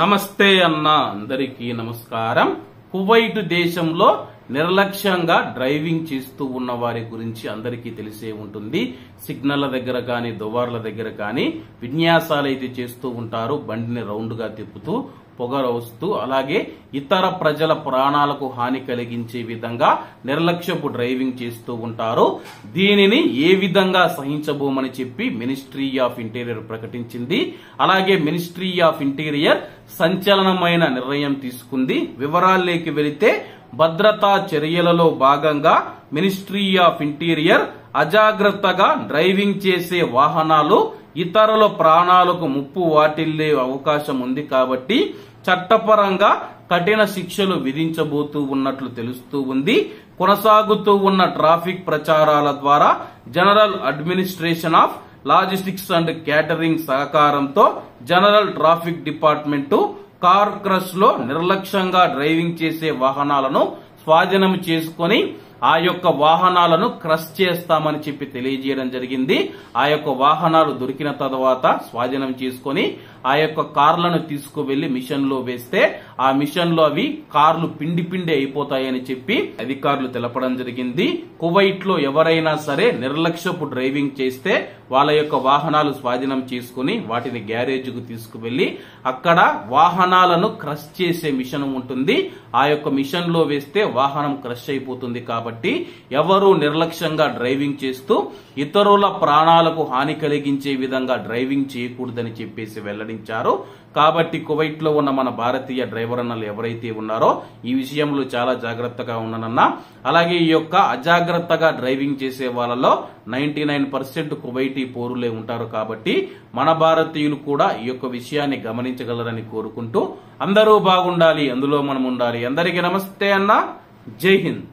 నమస్తే అన్న అందరికీ నమస్కారం. కువైట్ దేశంలో నిర్లక్ష్యంగా డ్రైవింగ్ చేస్తూ ఉన్న వారి గురించి అందరికీ తెలిసే ఉంటుంది. సిగ్నల్ల దగ్గర కానీ దువార్ల దగ్గర కానీ విన్యాసాలు అయితే చేస్తూ ఉంటారు. బండిని రౌండ్గా తిప్పుతూ పొగరవస్తూ అలాగే ఇతర ప్రజల ప్రాణాలకు హాని కలిగించే విధంగా నిర్లక్ష్యపు డ్రైవింగ్ చేస్తూ ఉంటారు. దీనిని ఏ విధంగా సహించబోమని చెప్పి మినిస్ట్రీ ఆఫ్ ఇంటీరియర్ ప్రకటించింది. అలాగే మినిస్ట్రీ ఆఫ్ ఇంటీరియర్ సంచలనమైన నిర్ణయం తీసుకుంది. వివరాల్లోకి వెళితే భద్రతా చర్యలలో భాగంగా మినిస్ట్రీ ఆఫ్ ఇంటీరియర్ అజాగ్రత్తగా డ్రైవింగ్ చేసే వాహనాలు ఇతరుల ప్రాణాలకు ముప్పు వాటిల్లే అవకాశం ఉంది కాబట్టి చట్టపరంగా కఠిన శిక్షలు విధించబోతూ ఉన్నట్లు తెలుస్తూ ఉంది. కొనసాగుతూ ఉన్న ట్రాఫిక్ ప్రచారాల ద్వారా general administration of logistics and catering సహకారంతో జనరల్ ట్రాఫిక్ డిపార్ట్మెంటు కార్ క్రష్లో నిర్లక్ష్యంగా డ్రైవింగ్ చేసే వాహనాలను స్వాధీనం చేసుకొని ఆ యొక్క వాహనాలను క్రష్ చేస్తామని చెప్పి తెలియజేయడం జరిగింది. ఆ యొక్క వాహనాలు దొరికిన తర్వాత స్వాధీనం చేసుకొని ఆ యొక్క కార్లను తీసుకువెళ్ళి మిషన్లో వేస్తే ఆ మిషన్లో అవి కార్లు పిండి పిండి అయిపోతాయని చెప్పి అధికారులు తెలపడం జరిగింది. కువైట్లో ఎవరైనా సరే నిర్లక్ష్యపు డ్రైవింగ్ చేస్తే వాళ్ళ యొక్క వాహనాలు స్వాధీనం చేసుకుని వాటిని గ్యారేజ్కు తీసుకువెళ్ళి అక్కడ వాహనాలను క్రష్ చేసే మిషన్ ఉంటుంది. ఆ యొక్క మిషన్లో వేస్తే వాహనం క్రష్ అయిపోతుంది కాబట్టి ఎవరు నిర్లక్ష్యంగా డ్రైవింగ్ చేస్తూ ఇతరుల ప్రాణాలకు హాని కలిగించే విధంగా డ్రైవింగ్ చేయకూడదని చెప్పేసి వెల్లడించారు కాబట్టి కువైట్లో ఉన్న మన భారతీయ డ్రైవర్ అన్నలు ఎవరైతే ఉన్నారో ఈ విషయంలో చాలా జాగ్రత్తగా ఉండనన్న. అలాగే ఈ యొక్క అజాగ్రత్తగా డ్రైవింగ్ చేసే వాళ్ళలో నైన్టీ నైన్ పర్సెంట్ కువైటీ పౌరులే ఉంటారు కాబట్టి మన భారతీయులు కూడా ఈ యొక్క విషయాన్ని గమనించగలరని కోరుకుంటూ అందరూ బాగుండాలి అందులో మనం ఉండాలి. అందరికీ నమస్తే అన్న. జై హింద్.